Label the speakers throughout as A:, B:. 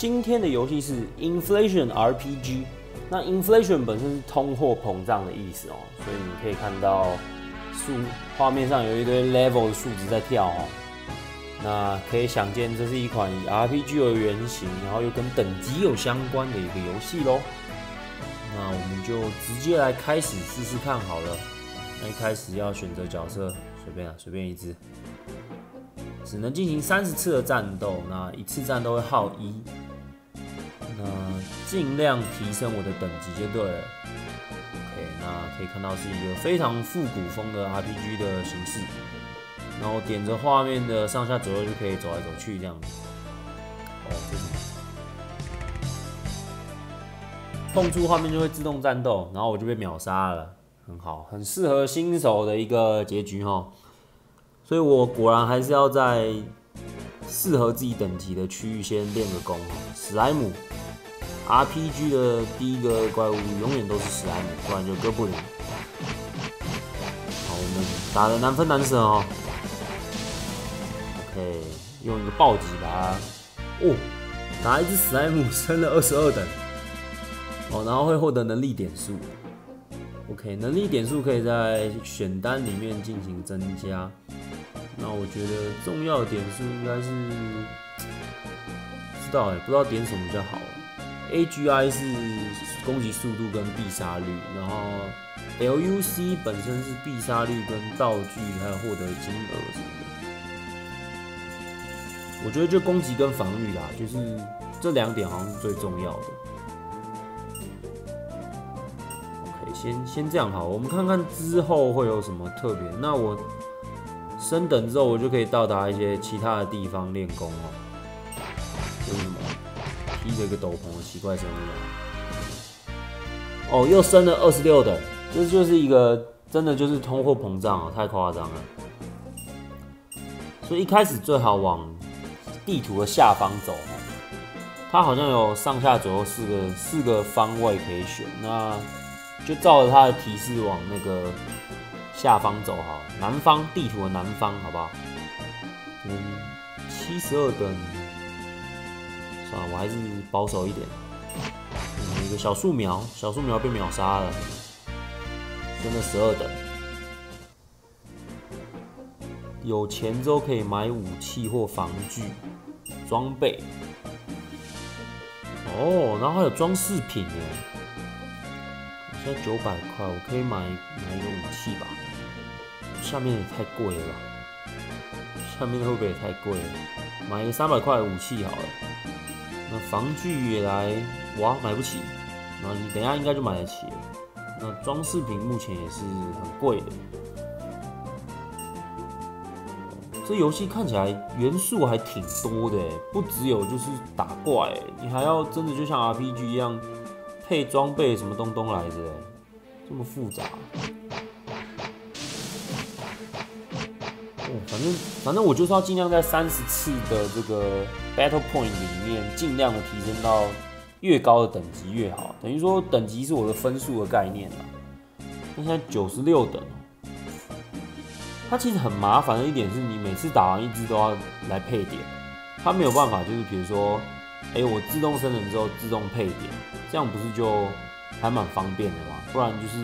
A: 今天的游戏是 Inflation RPG。那 Inflation 本身是通货膨胀的意思哦，所以你可以看到数画面上有一堆 level 的数值在跳哦。那可以想见，这是一款以 RPG 为原型，然后又跟等级有相关的一个游戏喽。那我们就直接来开始试试看好了。那一开始要选择角色，随便啊，随便一只，只能进行三十次的战斗，那一次战斗会耗一。那尽量提升我的等级就对了。OK，那可以看到是一个非常复古风的 RPG 的形式。然后点着画面的上下左右就可以走来走去这样子。哦，这是碰触画面就会自动战斗，然后我就被秒杀了，很好，很适合新手的一个结局哈。所以我果然还是要在适合自己等级的区域先练个功。史莱姆，RPG 的第一个怪物永远都是史莱姆，不然就哥布林。好，我们打的难分难舍哦。OK，用一个暴击把它，哦，打一只史莱姆升了二十二等，哦，然后会获得能力点数。OK，能力点数可以在选单里面进行增加。那我觉得重要的点数应该是，知道哎，不知道点什么比较好。AGI 是攻击速度跟必杀率，然后 LUC 本身是必杀率跟道具还有获得金额什么的。我觉得就攻击跟防御啦，就是这两点好像是最重要的。OK，先先这样好，我们看看之后会有什么特别。那我升等之后，我就可以到达一些其他的地方练功哦。这是什么？披着一个斗篷的奇怪生物！哦，又升了二十六等，这就是一个真的就是通货膨胀啊，太夸张了。所以一开始最好往。地图的下方走它好像有上下左右四个四个方位可以选，那就照着它的提示往那个下方走哈，南方地图的南方，好不好？嗯，七十二等，算了，我还是保守一点。一个小树苗，小树苗被秒杀了，升了十二等。有钱之后可以买武器或防具。装备哦，然后还有装饰品耶，现在九百块，我可以买买一个武器吧？下面也太贵了吧？下面会不会也太贵了？买一个三百块武器好了。那防具也来，哇，买不起。那你等下应该就买得起。那装饰品目前也是很贵的。这游戏看起来元素还挺多的，不只有就是打怪，你还要真的就像 RPG 一样配装备什么东东来着，这么复杂。反正反正我就是要尽量在三十次的这个 Battle Point 里面，尽量的提升到越高的等级越好。等于说等级是我的分数的概念了。那现在九十六等。它其实很麻烦的一点是你每次打完一只都要来配点，它没有办法，就是比如说，哎，我自动升人之后自动配点，这样不是就还蛮方便的吗？不然就是，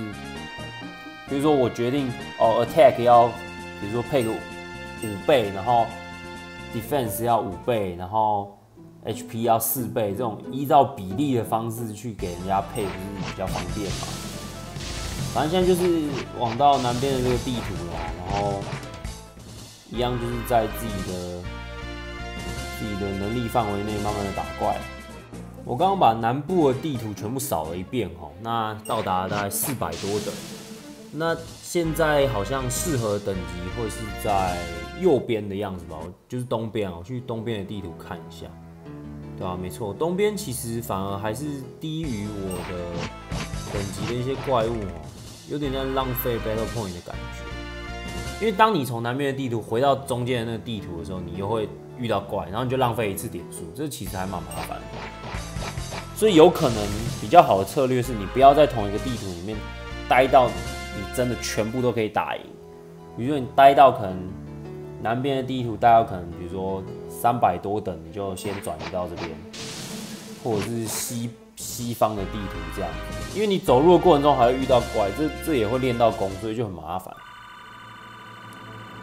A: 比如说我决定哦，attack 要，比如说配个五倍，然后 defense 要五倍，然后 HP 要四倍，这种依照比例的方式去给人家配，不是比较方便吗？反正现在就是往到南边的这个地图了，然后一样就是在自己的自己的能力范围内慢慢的打怪。我刚刚把南部的地图全部扫了一遍哈，那到达大概四百多等。那现在好像适合等级会是在右边的样子吧，就是东边啊，我去东边的地图看一下。对啊，没错，东边其实反而还是低于我的等级的一些怪物哦。有点在浪费 battle point 的感觉，因为当你从南边的地图回到中间的那个地图的时候，你又会遇到怪，然后你就浪费一次点数，这其实还蛮麻烦的。所以有可能比较好的策略是你不要在同一个地图里面待到你真的全部都可以打赢。比如说你待到可能南边的地图大家可能比如说三百多等，你就先转移到这边，或者是西西方的地图这样，因为你走路的过程中还会遇到怪，这这也会练到功，所以就很麻烦。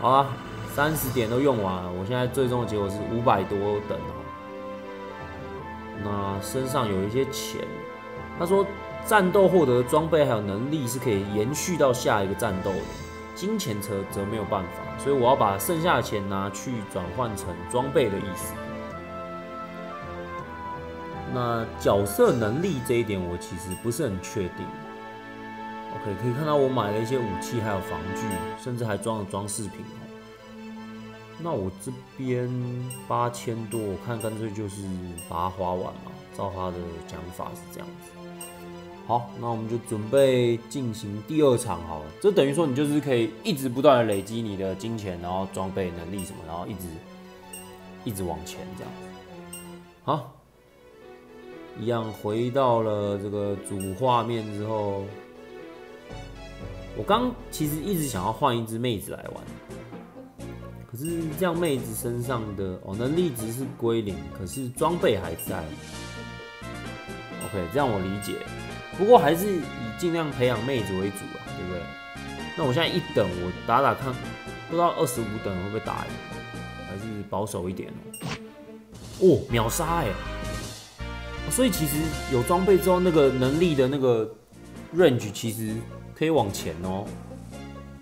A: 好啊，三十点都用完了，我现在最终的结果是五百多等哦。那身上有一些钱，他说战斗获得的装备还有能力是可以延续到下一个战斗的，金钱车则没有办法，所以我要把剩下的钱拿去转换成装备的意思。那角色能力这一点我其实不是很确定。OK，可以看到我买了一些武器，还有防具，甚至还装了装饰品。那我这边八千多，我看干脆就是把它花完嘛。照他的讲法是这样子。好，那我们就准备进行第二场好了。这等于说你就是可以一直不断的累积你的金钱，然后装备能力什么，然后一直一直往前这样。好。一样回到了这个主画面之后，我刚其实一直想要换一只妹子来玩，可是这样妹子身上的哦能力值是归零，可是装备还在。OK，这样我理解。不过还是以尽量培养妹子为主啊，对不对？那我现在一等，我打打看，不知道二十五等会不会打赢，还是保守一点哦。哦，秒杀哎！所以其实有装备之后，那个能力的那个 range 其实可以往前哦。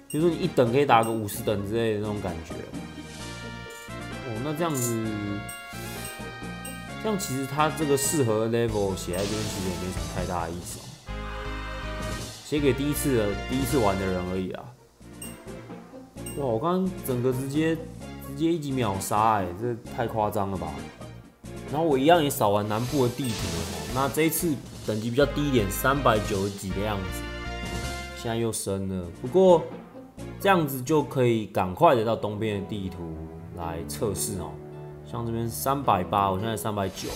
A: 比如说你一等可以打个五十等之类的那种感觉。哦，那这样子，这样其实它这个适合 level 写在这边其实也没什么太大的意思哦。写给第一次的第一次玩的人而已啊。哇，我刚刚整个直接直接一级秒杀哎，这太夸张了吧！然后我一样也扫完南部的地图了，那这一次等级比较低一点，三百九十几的样子，现在又升了。不过这样子就可以赶快的到东边的地图来测试哦。像这边三百八，我现在三百九，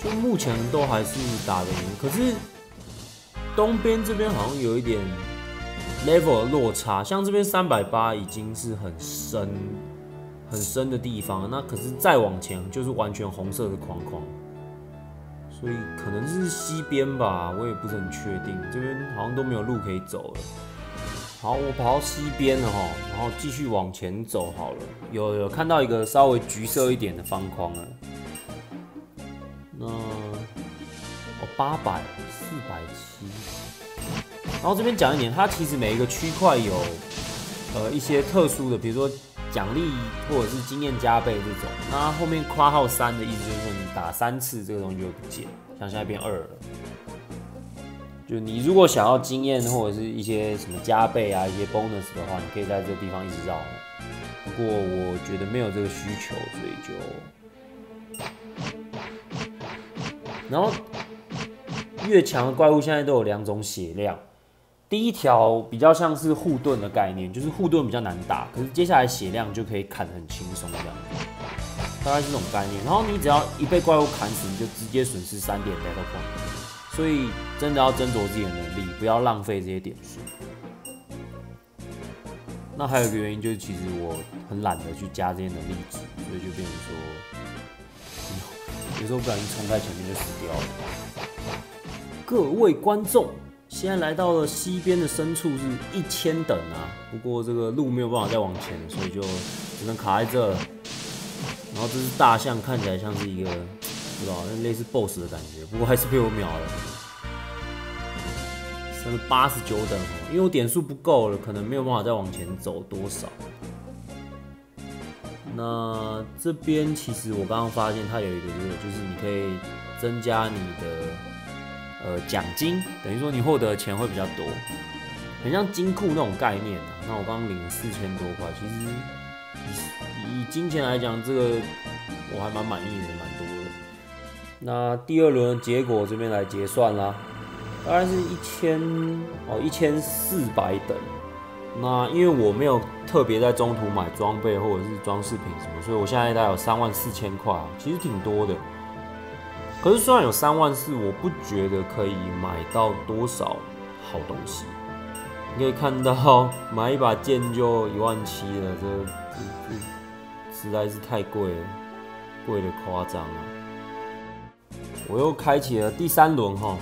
A: 就目前都还是打得赢。可是东边这边好像有一点 level 的落差，像这边三百八已经是很深。很深的地方，那可是再往前就是完全红色的框框，所以可能是西边吧，我也不是很确定。这边好像都没有路可以走了。好，我跑到西边了哈，然后继续往前走好了。有有看到一个稍微橘色一点的方框了。那哦，八百四百七。然后这边讲一点，它其实每一个区块有呃一些特殊的，比如说。奖励或者是经验加倍这种，那后面括号三的意思就是你打三次这个东西就会不见，像现在变二了。就你如果想要经验或者是一些什么加倍啊一些 bonus 的话，你可以在这个地方一直绕。不过我觉得没有这个需求，所以就。然后越强的怪物现在都有两种血量。第一条比较像是护盾的概念，就是护盾比较难打，可是接下来血量就可以砍得很轻松这样，大概是这种概念。然后你只要一被怪物砍死，你就直接损失三点 battle point，所以真的要斟酌自己的能力，不要浪费这些点数。那还有一个原因就是，其实我很懒得去加这些能力值，所以就变成说，有时候不小心冲在前面就死掉了。各位观众。现在来到了西边的深处是一千等啊，不过这个路没有办法再往前，所以就只能卡在这。然后这只大象看起来像是一个，知道类似 BOSS 的感觉，不过还是被我秒了，剩八十九等，因为我点数不够了，可能没有办法再往前走多少。那这边其实我刚刚发现它有一个就是，就是你可以增加你的。呃，奖金等于说你获得的钱会比较多，很像金库那种概念啊。那我刚刚领了四千多块，其实以以金钱来讲，这个我还蛮满意的，蛮多。那第二轮结果这边来结算啦，大概是一千哦，一千四百等。那因为我没有特别在中途买装备或者是装饰品什么，所以我现在大概有三万四千块，其实挺多的。可是虽然有三万四，我不觉得可以买到多少好东西。你可以看到买一把剑就一万七了，这这实在是太贵了。贵的夸张了！我又开启了第三轮哈，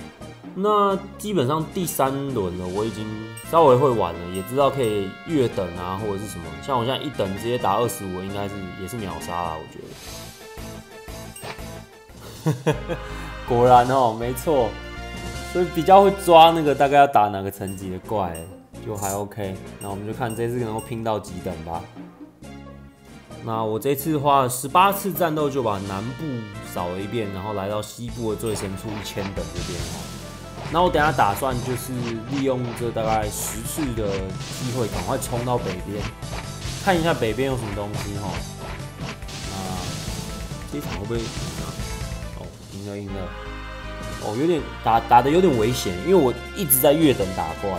A: 那基本上第三轮了，我已经稍微会玩了，也知道可以越等啊，或者是什么。像我现在一等直接打二十五，应该是也是秒杀啦，我觉得。果然哦，没错，所以比较会抓那个大概要打哪个层级的怪，就还 OK。那我们就看这次能够拼到几等吧。那我这次花了十八次战斗就把南部扫了一遍，然后来到西部的最深处一千等这边哦。那我等下打算就是利用这大概十次的机会，赶快冲到北边，看一下北边有什么东西哈。那这场会不会赢啊？哦，赢了赢了。哦，有点打打的有点危险，因为我一直在越等打怪。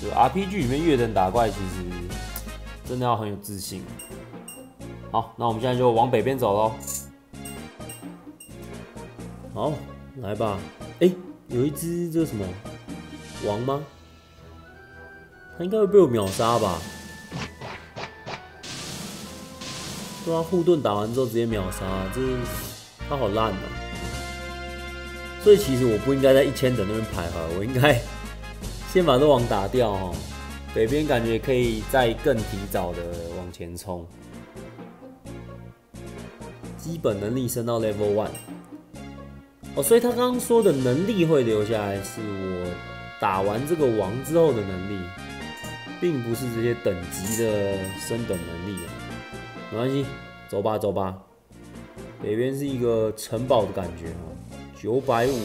A: 就 RPG 里面越等打怪，其实真的要很有自信。好，那我们现在就往北边走喽。好，来吧。哎，有一只这个什么王吗？他应该会被我秒杀吧？对啊，护盾打完之后直接秒杀，这他好烂哦。所以其实我不应该在一千等那边徘徊，我应该先把这王打掉哈。北边感觉可以再更提早的往前冲。基本能力升到 Level One，哦，所以他刚刚说的能力会留下来，是我打完这个王之后的能力，并不是这些等级的升等能力啊。没关系，走吧走吧。北边是一个城堡的感觉哦，九百五，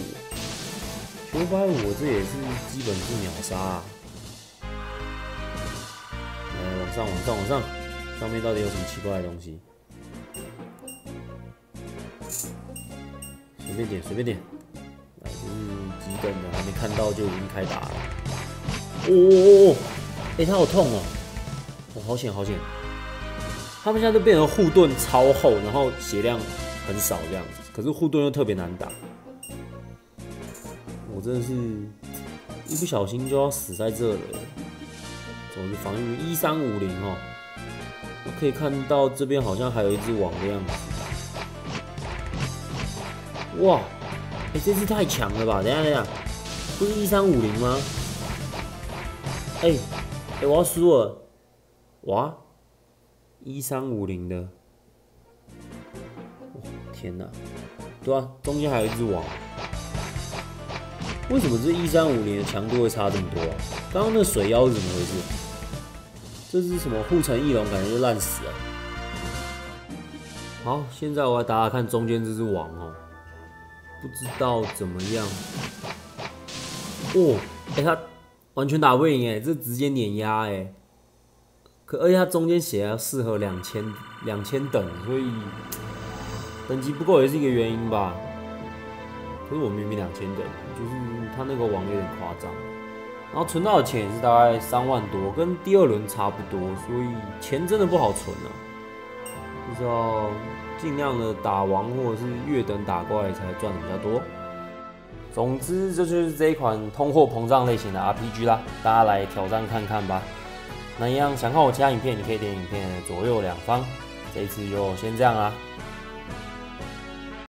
A: 九百五，这也是基本是秒杀。来，往上往上往上，上面到底有什么奇怪的东西？便点，随便点。啊，就是几等的，还没看到就已经开打了。哦哦哦！哎，他好痛哦！哦，好险，好险！他们现在都变成护盾超厚，然后血量很少这样子。可是护盾又特别难打。我真的是一不小心就要死在这了。走，就防御一三五零哦。可以看到这边好像还有一只网的样子。哇，哎，这次太强了吧！等下等下，不是一三五零吗？哎，哎，我要输了！哇，一三五零的，天哪！对啊，中间还有一只王。为什么这一三五零的强度会差这么多？刚刚那水妖是怎么回事？这是什么护城翼龙？感觉就烂死了。好，现在我来打打看中间这只王哦。不知道怎么样哦，哎，他完全打不赢哎，这直接碾压哎，可而且他中间写要适合两千两千等，所以等级不够也是一个原因吧。可是我明明两千等，就是他那个网有点夸张，然后存到的钱也是大概三万多，跟第二轮差不多，所以钱真的不好存啊，不知道。尽量的打王或者是月等打怪才赚的比较多。总之，这就是这一款通货膨胀类型的 RPG 啦，大家来挑战看看吧。那一样想看我其他影片，你可以点影片左右两方。这一次就先这样啦，